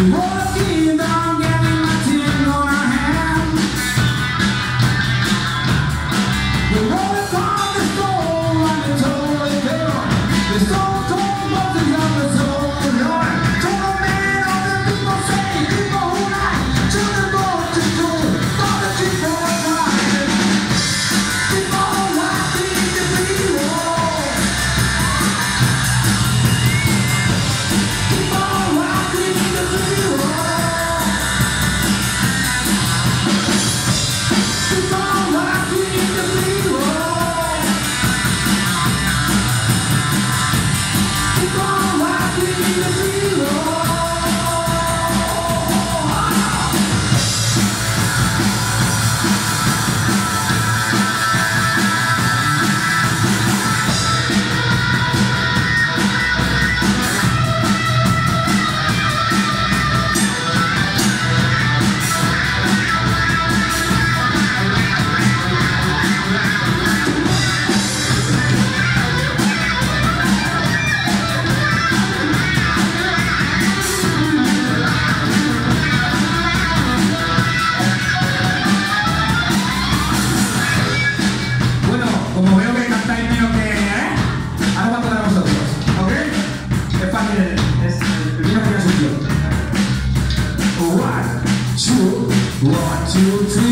Been primero que